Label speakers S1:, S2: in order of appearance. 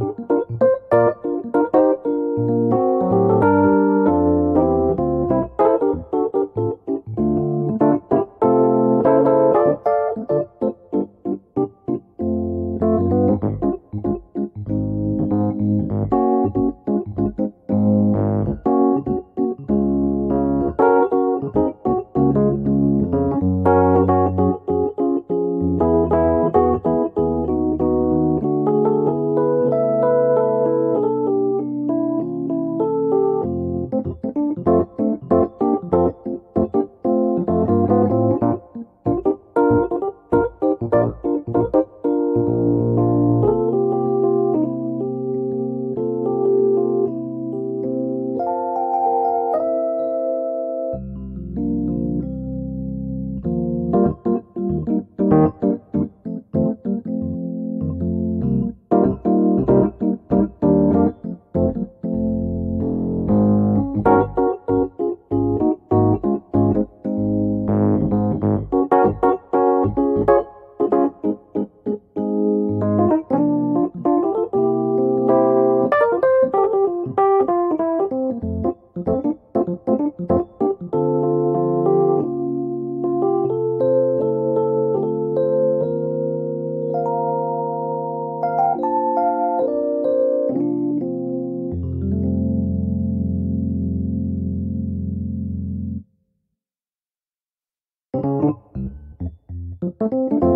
S1: you Thank you.